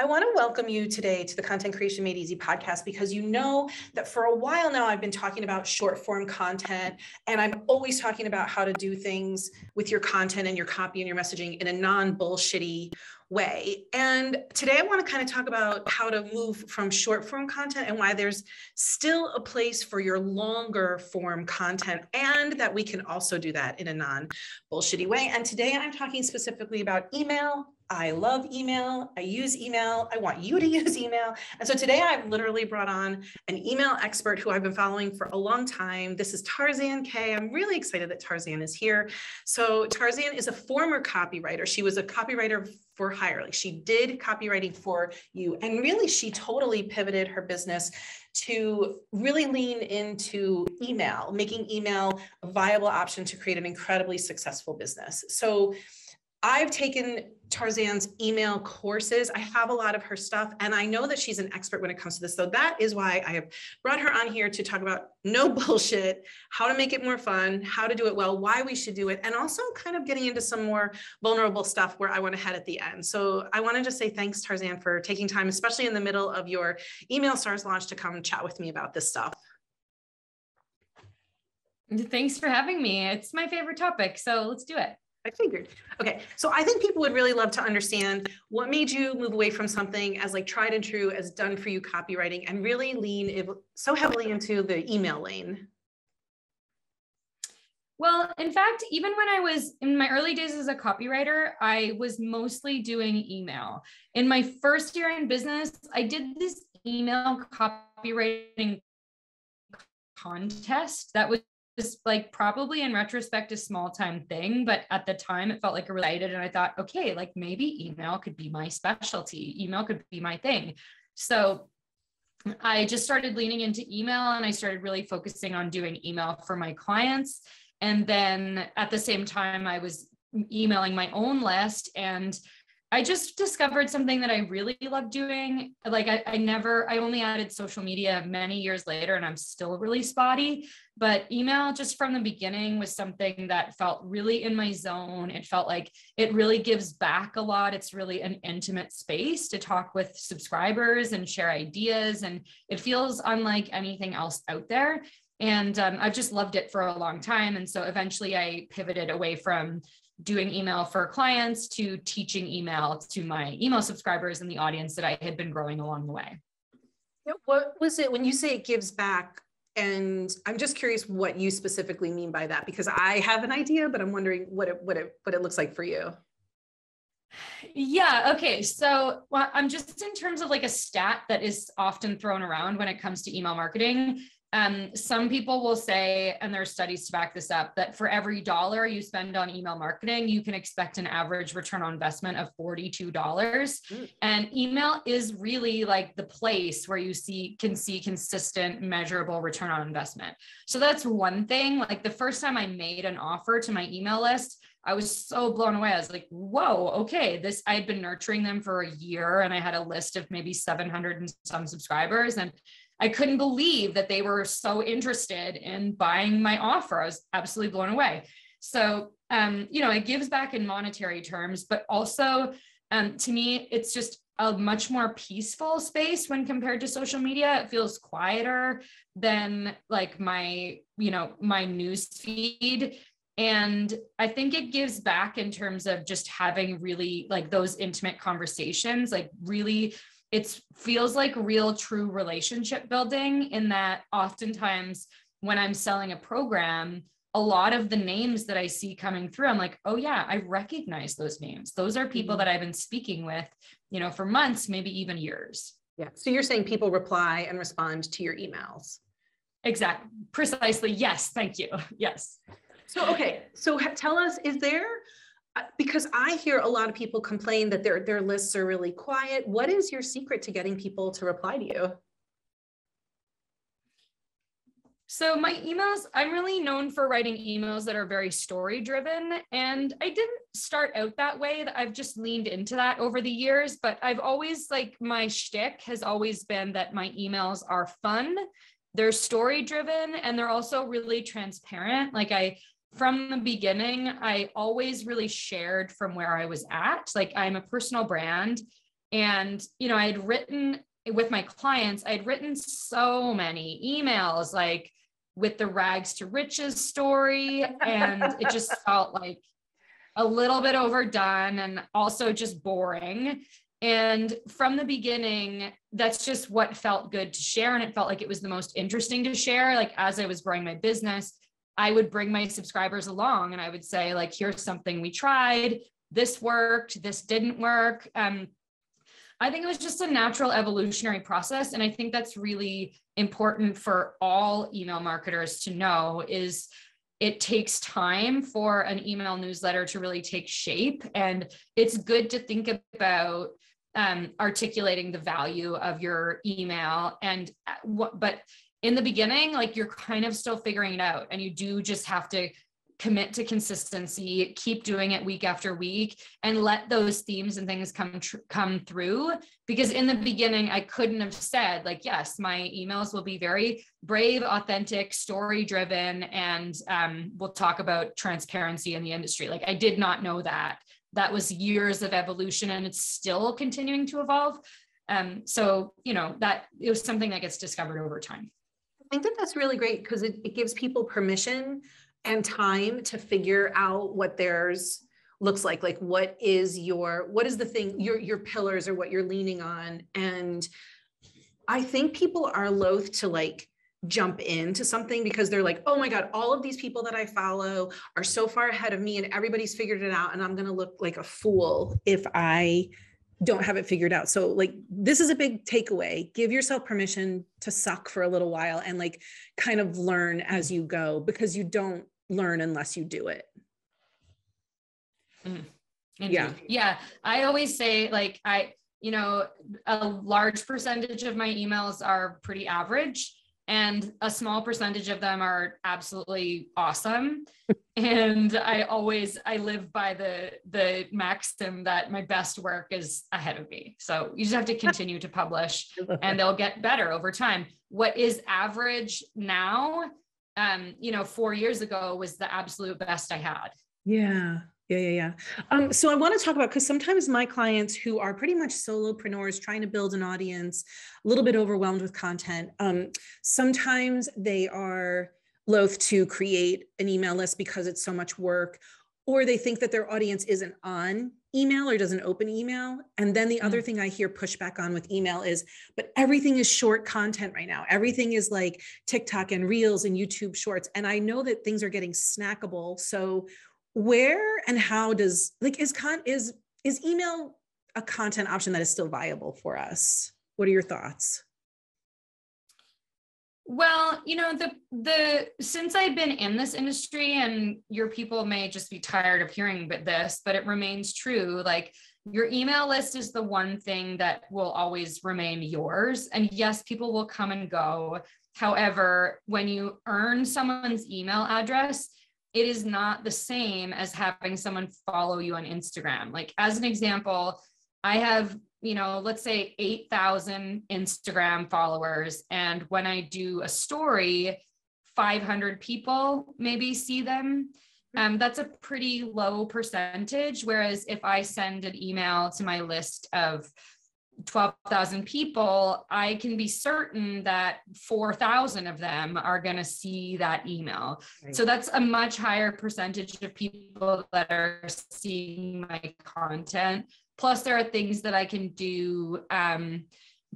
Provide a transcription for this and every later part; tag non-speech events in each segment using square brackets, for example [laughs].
I want to welcome you today to the Content Creation Made Easy podcast because you know that for a while now I've been talking about short form content and I'm always talking about how to do things with your content and your copy and your messaging in a non bullshitty way. And today I want to kind of talk about how to move from short form content and why there's still a place for your longer form content and that we can also do that in a non bullshitty way. And today I'm talking specifically about email I love email. I use email. I want you to [laughs] use email. And so today I've literally brought on an email expert who I've been following for a long time. This is Tarzan Kay. I'm really excited that Tarzan is here. So Tarzan is a former copywriter. She was a copywriter for hire. Like she did copywriting for you. And really, she totally pivoted her business to really lean into email, making email a viable option to create an incredibly successful business. So I've taken Tarzan's email courses. I have a lot of her stuff, and I know that she's an expert when it comes to this. So that is why I have brought her on here to talk about no [laughs] bullshit, how to make it more fun, how to do it well, why we should do it, and also kind of getting into some more vulnerable stuff where I want to head at the end. So I want to just say thanks, Tarzan, for taking time, especially in the middle of your email stars launch, to come chat with me about this stuff. Thanks for having me. It's my favorite topic. So let's do it. I figured. Okay. So I think people would really love to understand what made you move away from something as like tried and true as done for you copywriting and really lean so heavily into the email lane. Well, in fact, even when I was in my early days as a copywriter, I was mostly doing email. In my first year in business, I did this email copywriting contest that was just like probably in retrospect a small time thing but at the time it felt like a related and i thought okay like maybe email could be my specialty. Email could be my thing. So i just started leaning into email and i started really focusing on doing email for my clients. And then at the same time i was emailing my own list and I just discovered something that I really love doing. Like I, I never, I only added social media many years later and I'm still really spotty, but email just from the beginning was something that felt really in my zone. It felt like it really gives back a lot. It's really an intimate space to talk with subscribers and share ideas. And it feels unlike anything else out there. And um, I've just loved it for a long time. And so eventually I pivoted away from doing email for clients to teaching email to my email subscribers and the audience that I had been growing along the way. What was it when you say it gives back? And I'm just curious what you specifically mean by that because I have an idea, but I'm wondering what it what it what it looks like for you. Yeah. Okay. So well, I'm just in terms of like a stat that is often thrown around when it comes to email marketing. Um, some people will say, and there are studies to back this up, that for every dollar you spend on email marketing, you can expect an average return on investment of $42. Mm. And email is really like the place where you see can see consistent, measurable return on investment. So that's one thing. Like the first time I made an offer to my email list, I was so blown away. I was like, whoa, okay. This I had been nurturing them for a year and I had a list of maybe 700 and some subscribers. And I couldn't believe that they were so interested in buying my offer. I was absolutely blown away. So, um, you know, it gives back in monetary terms, but also um, to me, it's just a much more peaceful space when compared to social media. It feels quieter than like my, you know, my news feed. And I think it gives back in terms of just having really like those intimate conversations, like really it feels like real true relationship building in that oftentimes when i'm selling a program a lot of the names that i see coming through i'm like oh yeah i recognize those names. Those are people mm-hmm. that i've been speaking with you know for months maybe even years. Yeah. So you're saying people reply and respond to your emails. Exactly precisely yes thank you [laughs] yes. So okay so tell us is there Uh, because I hear a lot of people complain that their their lists are really quiet. What is your secret to getting people to reply to you? So my emails, I'm really known for writing emails that are very story driven. And I didn't start out that way. I've just leaned into that over the years, but I've always like my shtick has always been that my emails are fun. They're story driven and they're also really transparent. Like I from the beginning, I always really shared from where I was at. Like I'm a personal brand. And, you know, I had written with my clients, I'd written so many emails like with the rags to riches story. And it [laughs] just felt like a little bit overdone and also just boring. And from the beginning, that's just what felt good to share. And it felt like it was the most interesting to share. Like as I was growing my business, I would bring my subscribers along and I would say, like, here's something we tried. This worked, this didn't work. Um, I think it was just a natural evolutionary process. And I think that's really important for all email marketers to know is it takes time for an email newsletter to really take shape. And it's good to think about um, articulating the value of your email and uh, what but in the beginning like you're kind of still figuring it out and you do just have to commit to consistency keep doing it week after week and let those themes and things come tr- come through because in the beginning I couldn't have said like yes my emails will be very brave authentic story driven and um, we'll talk about transparency in the industry like I did not know that that was years of evolution and it's still continuing to evolve. Um, so, you know, that it was something that gets discovered over time. I think that that's really great because it, it gives people permission and time to figure out what theirs looks like like what is your what is the thing your your pillars or what you're leaning on and i think people are loath to like jump into something because they're like, oh my God, all of these people that I follow are so far ahead of me and everybody's figured it out. And I'm going to look like a fool if I don't have it figured out. So, like, this is a big takeaway. Give yourself permission to suck for a little while and like kind of learn as you go because you don't learn unless you do it. Mm. Yeah. Yeah. I always say, like, I, you know, a large percentage of my emails are pretty average and a small percentage of them are absolutely awesome. [laughs] And i always i live by the the maxim that my best work is ahead of me. So you just have to continue to publish [laughs] and they'll get better over time. What is average now um you know 4 years ago was the absolute best i had. Yeah yeah, yeah, yeah. Um, so I want to talk about because sometimes my clients who are pretty much solopreneurs trying to build an audience, a little bit overwhelmed with content, um, sometimes they are loath to create an email list because it's so much work, or they think that their audience isn't on email or doesn't open email. And then the mm. other thing I hear pushback on with email is, but everything is short content right now. Everything is like TikTok and Reels and YouTube Shorts. And I know that things are getting snackable. So where and how does like is con is is email a content option that is still viable for us? What are your thoughts? Well you know the the since i've been in this industry and your people may just be tired of hearing but this but it remains true like your email list is the one thing that will always remain yours. And yes people will come and go. However when you earn someone's email address it is not the same as having someone follow you on Instagram. Like, as an example, I have, you know, let's say 8,000 Instagram followers. And when I do a story, 500 people maybe see them. Um, that's a pretty low percentage. Whereas if I send an email to my list of 12,000 people, I can be certain that 4,000 of them are going to see that email. Right. So that's a much higher percentage of people that are seeing my content. Plus, there are things that I can do um,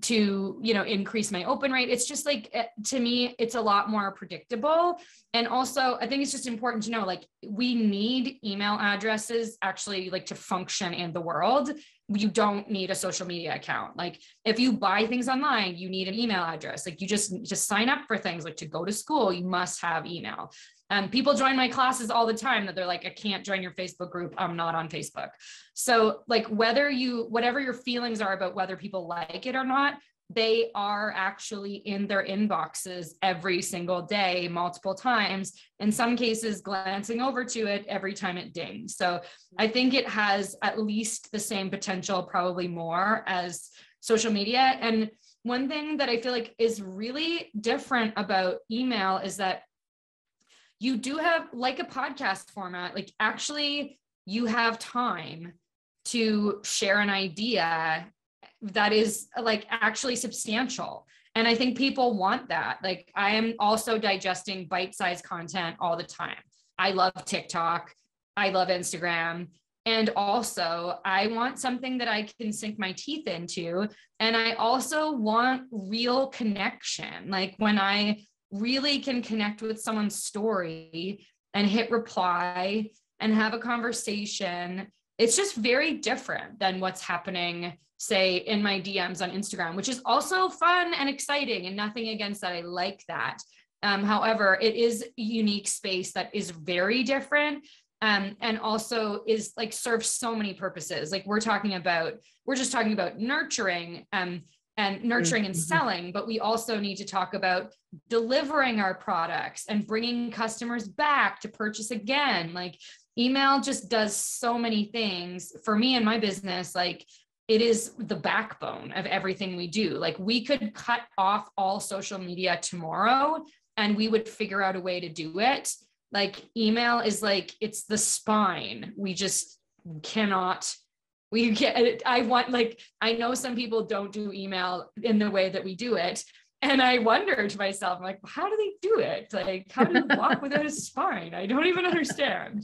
to you know increase my open rate it's just like eh, to me it's a lot more predictable and also i think it's just important to know like we need email addresses actually like to function in the world you don't need a social media account like if you buy things online you need an email address like you just just sign up for things like to go to school you must have email um, people join my classes all the time that they're like, I can't join your Facebook group. I'm not on Facebook. So, like, whether you, whatever your feelings are about whether people like it or not, they are actually in their inboxes every single day, multiple times, in some cases, glancing over to it every time it dings. So, I think it has at least the same potential, probably more, as social media. And one thing that I feel like is really different about email is that you do have like a podcast format like actually you have time to share an idea that is like actually substantial. And i think people want that. Like i am also digesting bite-sized content all the time. I love tiktok. I love instagram. And also, I want something that I can sink my teeth into. And I also want real connection. Like when I really can connect with someone's story and hit reply and have a conversation, it's just very different than what's happening, say, in my DMs on Instagram, which is also fun and exciting and nothing against that. I like that. Um, however, it is a unique space that is very different um, and also is like serves so many purposes. Like we're talking about, we're just talking about nurturing um, and nurturing and mm-hmm. selling, but we also need to talk about delivering our products and bringing customers back to purchase again. Like email just does so many things. For me and my business. Like it is the backbone of everything we do. Like we could cut off all social media tomorrow and we would figure out a way to do it. Like email is like it's the spine. We just cannot we get i want like i know some people don't do email in the way that we do it. And i wonder to myself I'm like how do they do it? Like how do you walk [laughs] without a spine? I don't even understand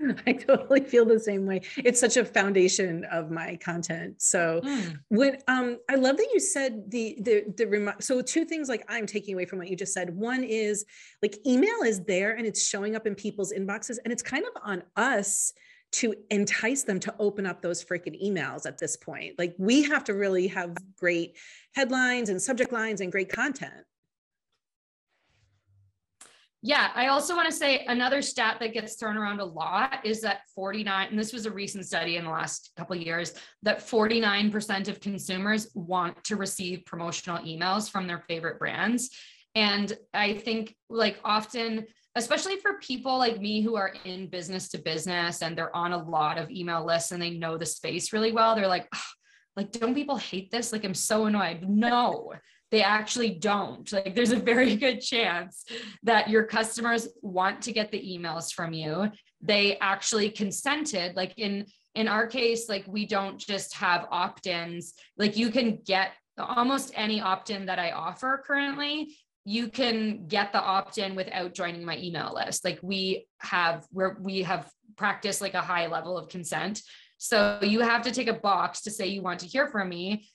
[laughs] I totally feel the same way. It's such a foundation of my content. So mm. when um I love that you said the the the remi- so two things like I'm taking away from what you just said. One is like email is there and it's showing up in people's inboxes and it's kind of on us to entice them to open up those freaking emails at this point. Like we have to really have great headlines and subject lines and great content. Yeah, I also want to say another stat that gets thrown around a lot is that 49, and this was a recent study in the last couple of years, that 49% of consumers want to receive promotional emails from their favorite brands. And I think, like, often, especially for people like me who are in business to business and they're on a lot of email lists and they know the space really well, they're like, like, don't people hate this? Like, I'm so annoyed. No they actually don't. Like there's a very [laughs] good chance that your customers want to get the emails from you. They actually consented. Like in in our case, like we don't just have opt-ins. Like you can get almost any opt-in that I offer currently. You can get the opt-in without joining my email list. Like we have where we have practiced like a high level of consent. So you have to take a box to say you want to hear from me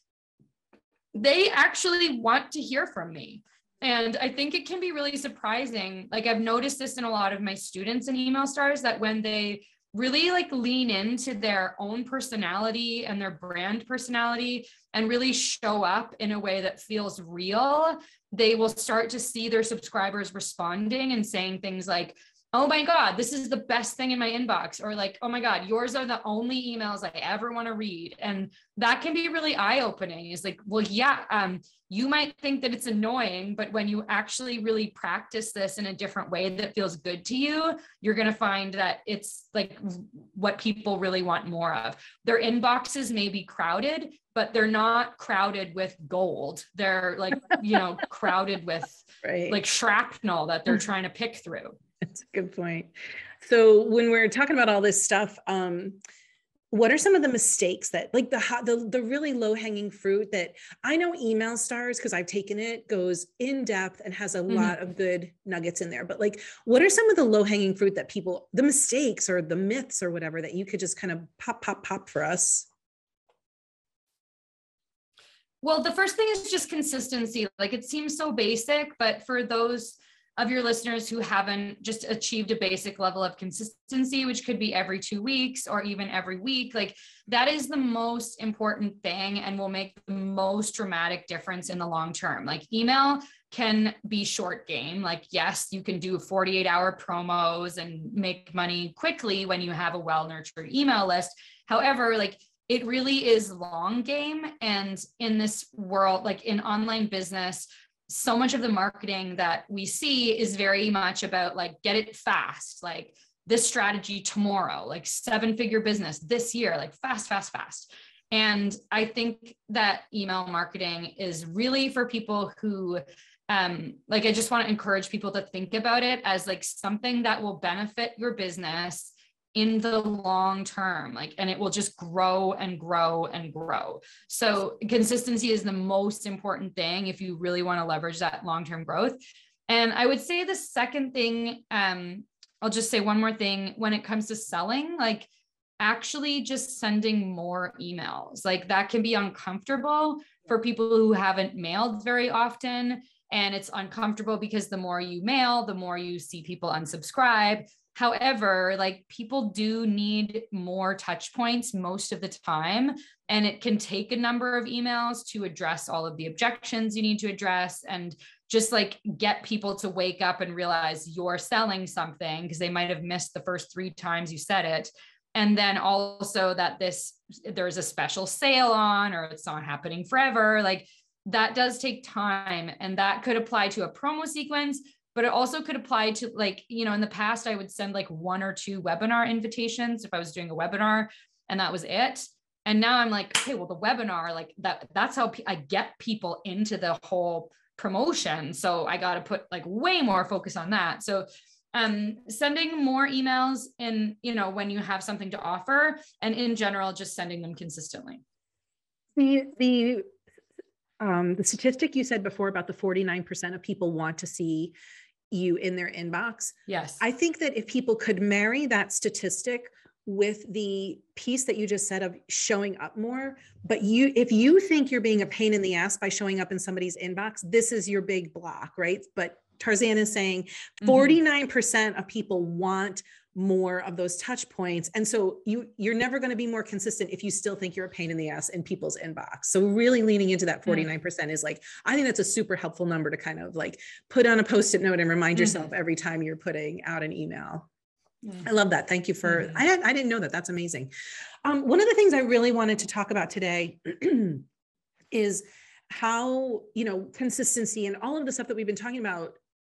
they actually want to hear from me. And I think it can be really surprising. Like I've noticed this in a lot of my students in email stars that when they really like lean into their own personality and their brand personality and really show up in a way that feels real, they will start to see their subscribers responding and saying things like, oh my God, this is the best thing in my inbox. Or like, oh my God, yours are the only emails I ever want to read. And that can be really eye opening. Is like, well, yeah, um, you might think that it's annoying, but when you actually really practice this in a different way that feels good to you, you're going to find that it's like what people really want more of. Their inboxes may be crowded, but they're not crowded with gold. They're like, you know, [laughs] crowded with right. like shrapnel that they're trying to pick through. That's a good point. So when we're talking about all this stuff, um, what are some of the mistakes that like the the, the really low hanging fruit that i know email stars because i've taken it goes in depth and has a mm-hmm. lot of good nuggets in there but like what are some of the low hanging fruit that people the mistakes or the myths or whatever that you could just kind of pop pop pop for us well the first thing is just consistency like it seems so basic but for those of your listeners who haven't just achieved a basic level of consistency, which could be every two weeks or even every week, like that is the most important thing and will make the most dramatic difference in the long term. Like email can be short game. Like, yes, you can do 48 hour promos and make money quickly when you have a well nurtured email list. However, like it really is long game. And in this world, like in online business, so much of the marketing that we see is very much about like get it fast like this strategy tomorrow like seven figure business this year like fast fast fast. And i think that email marketing is really for people who um like i just want to encourage people to think about it as like something that will benefit your business in the long term like and it will just grow and grow and grow. So consistency is the most important thing if you really want to leverage that long term growth. And i would say the second thing um i'll just say one more thing. When it comes to selling like actually just sending more emails like that can be uncomfortable for people who haven't mailed very often. And it's uncomfortable because the more you mail the more you see people unsubscribe However, like people do need more touch points most of the time, and it can take a number of emails to address all of the objections you need to address and just like get people to wake up and realize you're selling something because they might have missed the first three times you said it. And then also that this there's a special sale on or it's not happening forever. Like that does take time and that could apply to a promo sequence but it also could apply to like you know in the past i would send like one or two webinar invitations if i was doing a webinar and that was it. And now i'm like okay well the webinar like that that's how i get people into the whole promotion. So i got to put like way more focus on that. So um sending more emails in you know when you have something to offer and in general just sending them consistently. The the um, the statistic you said before about the 49% of people want to see you in their inbox. Yes. I think that if people could marry that statistic with the piece that you just said of showing up more, but you if you think you're being a pain in the ass by showing up in somebody's inbox, this is your big block, right? But Tarzan is saying 49% mm-hmm. of people want more of those touch points. And so you you're never going to be more consistent if you still think you're a pain in the ass in people's inbox. So really leaning into that 49% mm. is like i think that's a super helpful number to kind of like put on a post-it note and remind mm-hmm. yourself every time you're putting out an email. I love that. Thank you for mm-hmm. I, I didn't know that. That's amazing. Um, one of the things i really wanted to talk about today [clears throat] is how you know consistency and all of the stuff that we've been talking about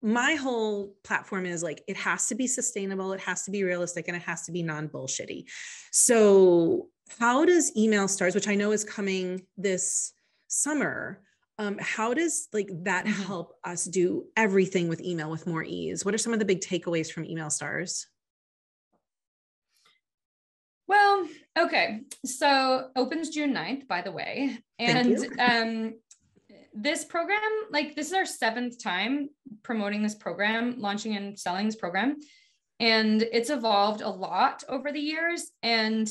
my whole platform is like it has to be sustainable, it has to be realistic, and it has to be non bullshitty. So, how does email stars, which I know is coming this summer, um, how does like that mm-hmm. help us do everything with email with more ease? What are some of the big takeaways from email stars? Well, okay. So opens June 9th, by the way. And um, this program, like this is our seventh time promoting this program, launching and selling this program. And it's evolved a lot over the years. And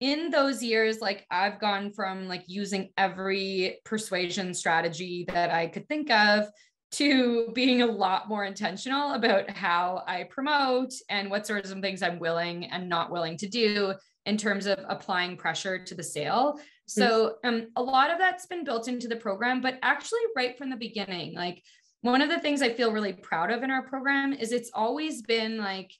in those years, like I've gone from like using every persuasion strategy that I could think of to being a lot more intentional about how I promote and what sorts of things I'm willing and not willing to do in terms of applying pressure to the sale. So um, a lot of that's been built into the program, but actually right from the beginning, like one of the things I feel really proud of in our program is it's always been like,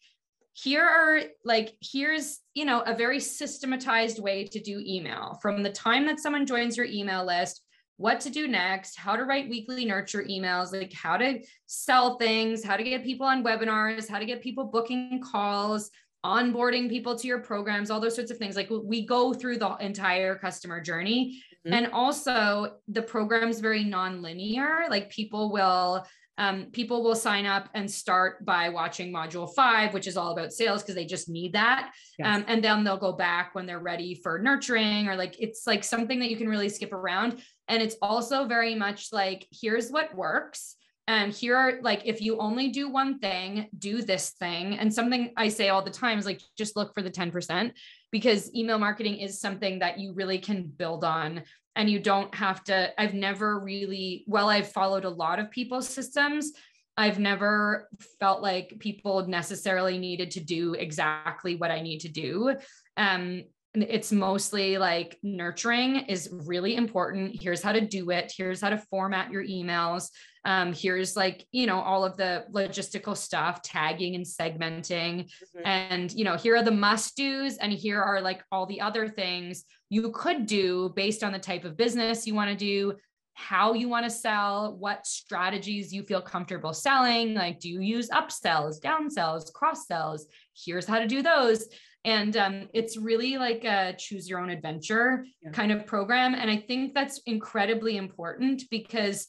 here are like, here's, you know, a very systematized way to do email from the time that someone joins your email list, what to do next, how to write weekly nurture emails, like how to sell things, how to get people on webinars, how to get people booking calls, onboarding people to your programs, all those sorts of things. Like we go through the entire customer journey. Mm-hmm. And also the program's very non-linear. Like people will um, people will sign up and start by watching module five, which is all about sales because they just need that. Yes. Um, and then they'll go back when they're ready for nurturing or like it's like something that you can really skip around. And it's also very much like, here's what works and here are like if you only do one thing do this thing. And something i say all the time is like just look for the 10% because email marketing is something that you really can build on and you don't have to i've never really well i've followed a lot of people's systems i've never felt like people necessarily needed to do exactly what i need to do. Um it's mostly like nurturing is really important. Here's how to do it. Here's how to format your emails um, here's like you know all of the logistical stuff tagging and segmenting. Mm-hmm. and you know here are the must do's and here are like all the other things you could do based on the type of business you want to do how you want to sell what strategies you feel comfortable selling. Like do you use upsells downsells cross sells here's how to do those. And um, it's really like a choose your own adventure yeah. kind of program. And i think that's incredibly important because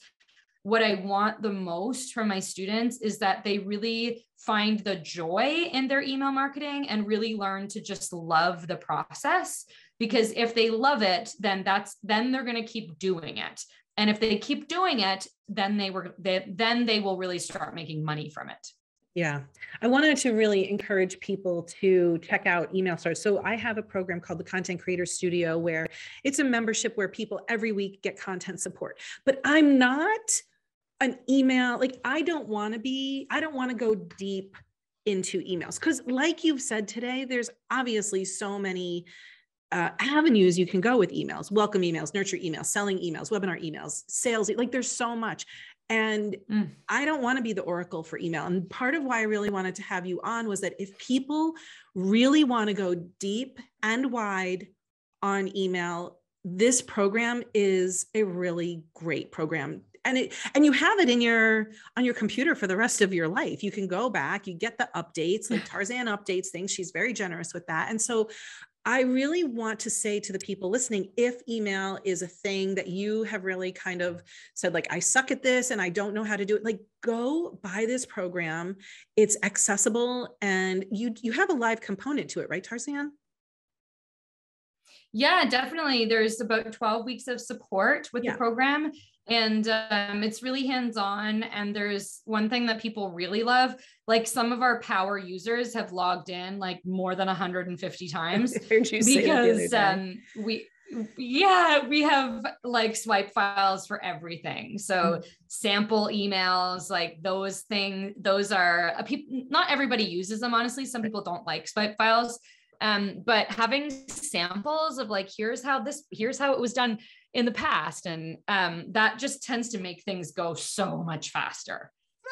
what I want the most from my students is that they really find the joy in their email marketing and really learn to just love the process because if they love it then that's then they're going to keep doing it and if they keep doing it then they were they, then they will really start making money from it yeah, I wanted to really encourage people to check out Email Stars. So I have a program called the Content Creator Studio where it's a membership where people every week get content support. But I'm not an email, like I don't want to be, I don't want to go deep into emails because like you've said today, there's obviously so many uh, avenues you can go with emails welcome emails nurture emails selling emails webinar emails sales like there's so much and mm. I don't want to be the oracle for email. And part of why I really wanted to have you on was that if people really want to go deep and wide on email, this program is a really great program and it and you have it in your on your computer for the rest of your life you can go back you get the updates like tarzan updates things she's very generous with that and so I really want to say to the people listening if email is a thing that you have really kind of said, like, I suck at this and I don't know how to do it, like, go buy this program. It's accessible and you, you have a live component to it, right, Tarzan? Yeah, definitely. There's about 12 weeks of support with yeah. the program and um, it's really hands on. And there's one thing that people really love like some of our power users have logged in like more than 150 times [laughs] because um, we yeah we have like swipe files for everything so mm-hmm. sample emails like those things those are uh, people not everybody uses them honestly some people don't like swipe files um, but having samples of like here's how this here's how it was done in the past and um, that just tends to make things go so much faster.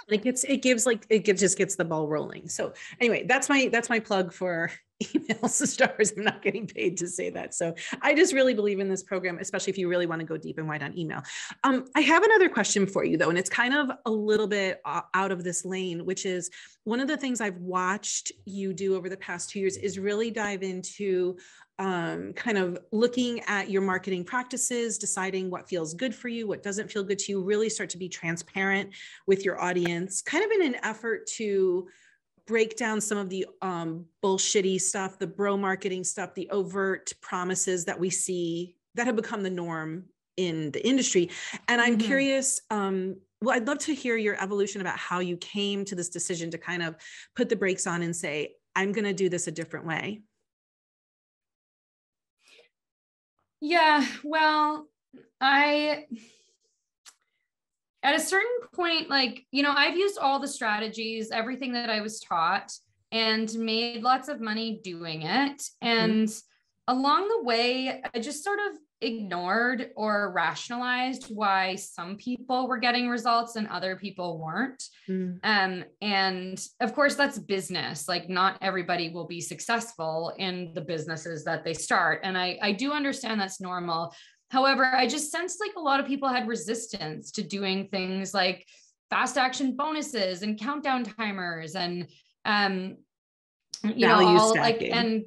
It gets it gives like it gives, just gets the ball rolling. So anyway that's my that's my plug for emails to stars. I'm not getting paid to say that. So i just really believe in this program especially if you really want to go deep and wide on email. Um, i have another question for you though and it's kind of a little bit out of this lane which is one of the things i've watched you do over the past two years is really dive into um, kind of looking at your marketing practices, deciding what feels good for you, what doesn't feel good to you, really start to be transparent with your audience, kind of in an effort to break down some of the um, bullshitty stuff, the bro marketing stuff, the overt promises that we see that have become the norm in the industry. And I'm mm-hmm. curious, um, well, I'd love to hear your evolution about how you came to this decision to kind of put the brakes on and say, I'm going to do this a different way. Yeah, well, I at a certain point like, you know, I've used all the strategies, everything that I was taught and made lots of money doing it mm-hmm. and mm-hmm. along the way I just sort of ignored or rationalized why some people were getting results and other people weren't. Mm. Um, and of course, that's business. Like, not everybody will be successful in the businesses that they start. And I, I do understand that's normal. However, I just sensed like a lot of people had resistance to doing things like fast action bonuses and countdown timers and um you Value know all stacking. like and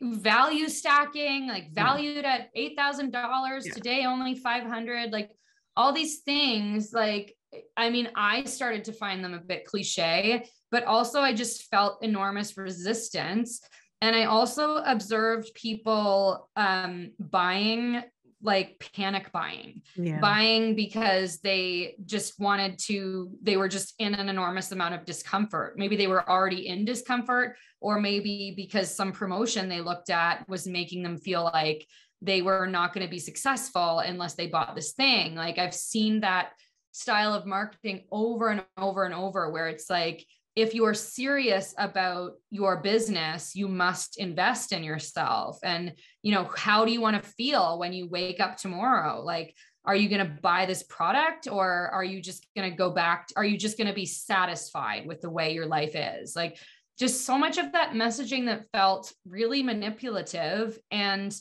value stacking, like valued at eight thousand yeah. dollars today, only five hundred. Like all these things, like I mean, I started to find them a bit cliche, but also I just felt enormous resistance. And I also observed people um, buying like panic buying, yeah. buying because they just wanted to, they were just in an enormous amount of discomfort. Maybe they were already in discomfort, or maybe because some promotion they looked at was making them feel like they were not going to be successful unless they bought this thing. Like I've seen that style of marketing over and over and over where it's like, if you are serious about your business you must invest in yourself. And you know how do you want to feel when you wake up tomorrow? Like are you going to buy this product or are you just going to go back are you just going to be satisfied with the way your life is? Like just so much of that messaging that felt really manipulative. And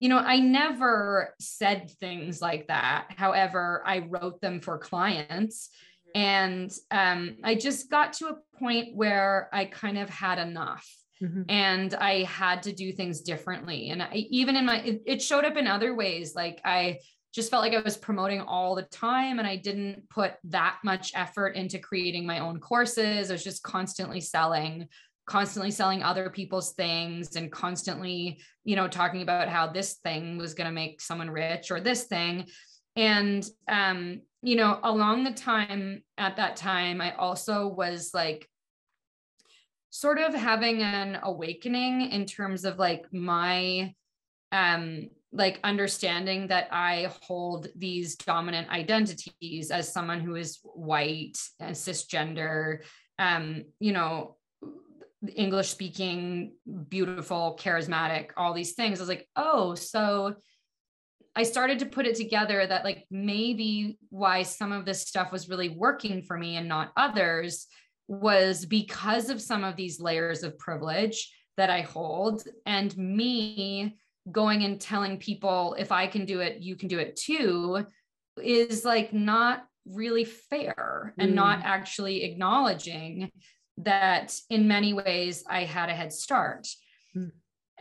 you know i never said things like that. However i wrote them for clients and um, i just got to a point where i kind of had enough mm-hmm. and i had to do things differently and I, even in my it, it showed up in other ways like i just felt like I was promoting all the time and I didn't put that much effort into creating my own courses. I was just constantly selling, constantly selling other people's things and constantly, you know, talking about how this thing was going to make someone rich or this thing. And um, you know, along the time at that time, I also was like sort of having an awakening in terms of like my um like understanding that I hold these dominant identities as someone who is white and cisgender, um, you know, English speaking, beautiful, charismatic, all these things. I was like, oh, so I started to put it together that like maybe why some of this stuff was really working for me and not others was because of some of these layers of privilege that I hold and me going and telling people if I can do it, you can do it too is like not really fair and not mm. actually acknowledging that in many ways I had a head start. Mm.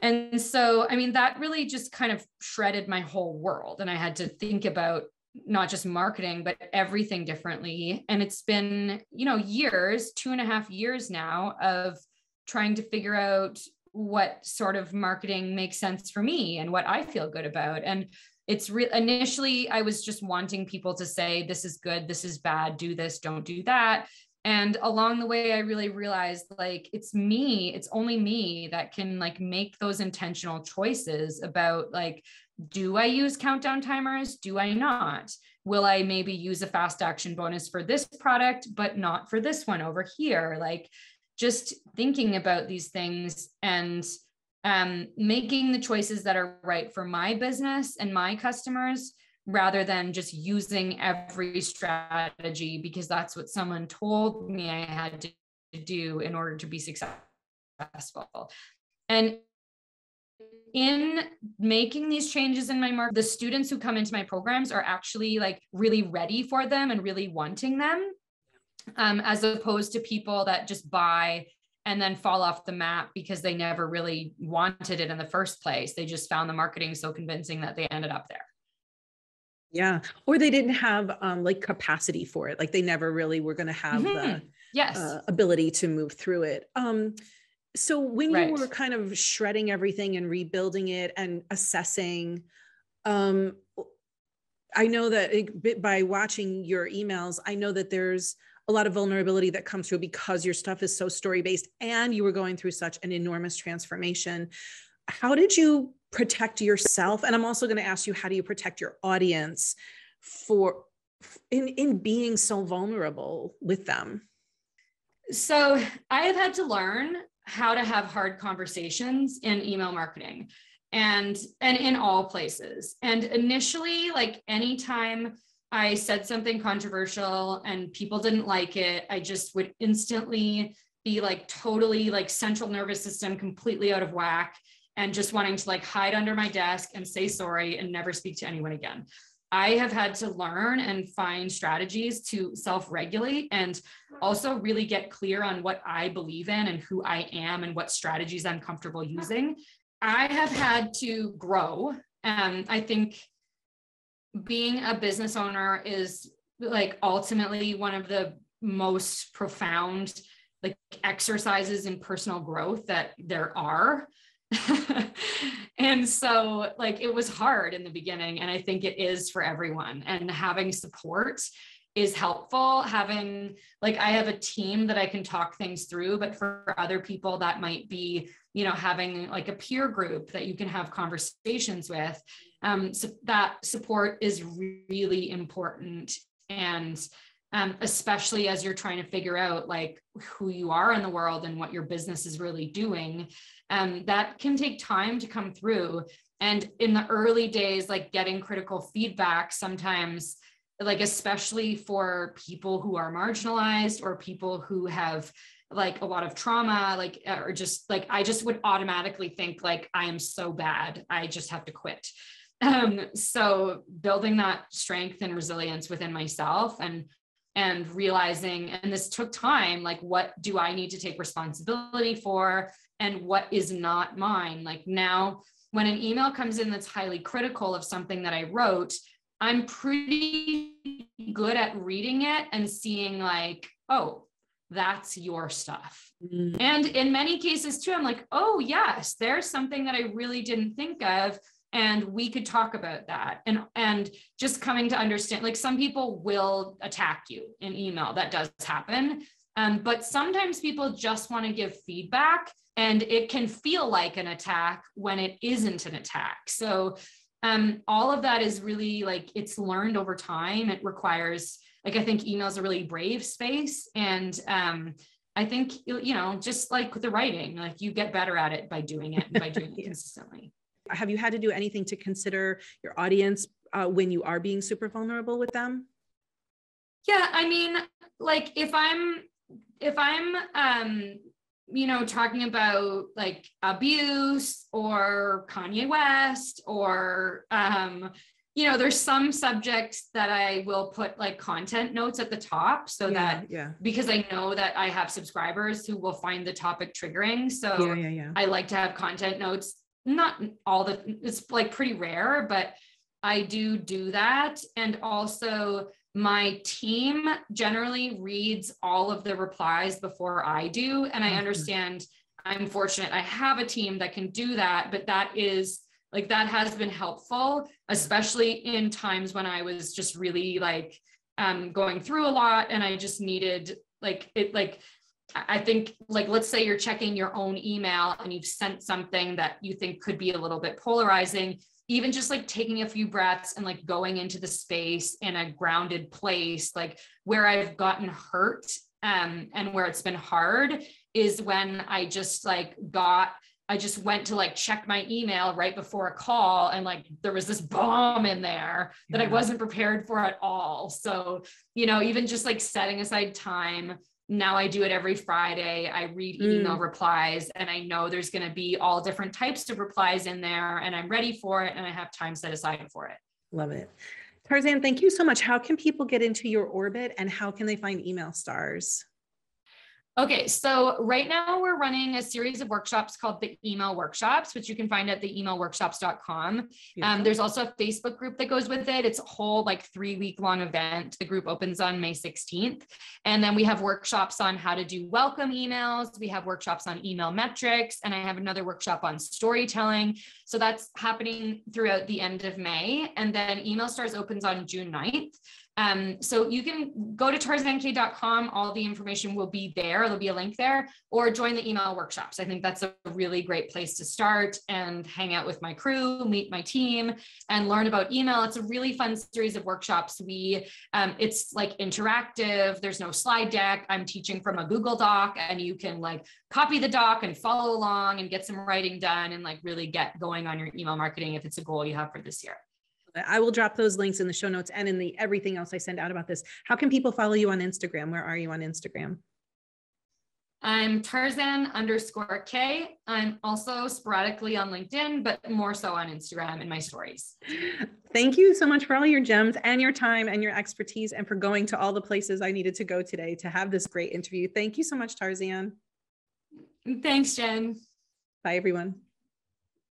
And so, I mean, that really just kind of shredded my whole world. And I had to think about not just marketing, but everything differently. And it's been, you know, years, two and a half years now of trying to figure out what sort of marketing makes sense for me and what I feel good about. And it's real initially, I was just wanting people to say, this is good, this is bad, do this, don't do that and along the way i really realized like it's me it's only me that can like make those intentional choices about like do i use countdown timers? Do i not? Will i maybe use a fast action bonus for this product but not for this one over here? Like just thinking about these things and um, making the choices that are right for my business and my customers rather than just using every strategy because that's what someone told me I had to do in order to be successful. And in making these changes in my market, the students who come into my programs are actually like really ready for them and really wanting them, um, as opposed to people that just buy and then fall off the map because they never really wanted it in the first place. They just found the marketing so convincing that they ended up there. Yeah. Or they didn't have um, like capacity for it. Like they never really were going to have mm-hmm. the yes. Uh, ability to move through it. Um, so when right. you were kind of shredding everything and rebuilding it and assessing, um, I know that it, by watching your emails, I know that there's a lot of vulnerability that comes through because your stuff is so story based and you were going through such an enormous transformation. How did you protect yourself. And i'm also going to ask you how do you protect your audience for in in being so vulnerable with them? So i have had to learn how to have hard conversations in email marketing and and in all places. And initially like anytime i said something controversial and people didn't like it i just would instantly be like totally like central nervous system completely out of whack and just wanting to like hide under my desk and say sorry and never speak to anyone again. I have had to learn and find strategies to self regulate and also really get clear on what I believe in and who I am and what strategies I'm comfortable using. I have had to grow. And I think being a business owner is like ultimately one of the most profound like exercises in personal growth that there are [laughs] and so like it was hard in the beginning and i think it is for everyone and having support is helpful. Having like i have a team that i can talk things through but for other people that might be you know having like a peer group that you can have conversations with um, so that support is really important and um, especially as you're trying to figure out like who you are in the world and what your business is really doing um, that can take time to come through. And in the early days, like getting critical feedback sometimes, like especially for people who are marginalized or people who have like a lot of trauma, like, or just like, I just would automatically think like, I am so bad, I just have to quit. Um, so building that strength and resilience within myself and and realizing and this took time like what do i need to take responsibility for and what is not mine. Like now, when an email comes in that's highly critical of something that I wrote, I'm pretty good at reading it and seeing like, oh, that's your stuff. Mm. And in many cases too, I'm like, oh yes, there's something that I really didn't think of. And we could talk about that. And and just coming to understand, like some people will attack you in email. That does happen. Um, but sometimes people just want to give feedback and it can feel like an attack when it isn't an attack. So um, all of that is really like it's learned over time. It requires like I think email is a really brave space, and um, I think you know just like with the writing, like you get better at it by doing it and by doing it [laughs] consistently. Have you had to do anything to consider your audience uh, when you are being super vulnerable with them? Yeah, I mean, like if I'm if I'm um you know, talking about like abuse or Kanye West or, um, you know, there's some subjects that I will put like content notes at the top so yeah, that, yeah, because I know that I have subscribers who will find the topic triggering. So yeah, yeah, yeah. I like to have content notes, not all the, it's like pretty rare, but I do do that. And also, my team generally reads all of the replies before I do. And I mm-hmm. understand I'm fortunate I have a team that can do that, but that is like that has been helpful, especially in times when I was just really like um, going through a lot and I just needed like it, like I think like let's say you're checking your own email and you've sent something that you think could be a little bit polarizing even just like taking a few breaths and like going into the space in a grounded place, like where I've gotten hurt um, and where it's been hard is when I just like got I just went to like check my email right before a call and like there was this bomb in there that yeah. I wasn't prepared for at all. So, you know, even just like setting aside time now I do it every Friday. I read email mm. replies and I know there's going to be all different types of replies in there and I'm ready for it and I have time set aside for it. Love it. Tarzan, thank you so much. How can people get into your orbit and how can they find email stars? Okay, so right now we're running a series of workshops called the Email Workshops, which you can find at the emailworkshops.com. Um, there's also a Facebook group that goes with it. It's a whole like three week long event. The group opens on May 16th. And then we have workshops on how to do welcome emails. We have workshops on email metrics, and I have another workshop on storytelling. So that's happening throughout the end of May. And then Email Stars opens on June 9th. Um, so you can go to tarzankay.com. All the information will be there. There'll be a link there, or join the email workshops. I think that's a really great place to start and hang out with my crew, meet my team, and learn about email. It's a really fun series of workshops. We, um, it's like interactive. There's no slide deck. I'm teaching from a Google Doc, and you can like copy the doc and follow along and get some writing done and like really get going on your email marketing if it's a goal you have for this year. I will drop those links in the show notes and in the everything else I send out about this. How can people follow you on Instagram? Where are you on Instagram? I'm Tarzan underscore K. I'm also sporadically on LinkedIn, but more so on Instagram in my stories. Thank you so much for all your gems and your time and your expertise and for going to all the places I needed to go today to have this great interview. Thank you so much, Tarzan. Thanks, Jen. Bye, everyone.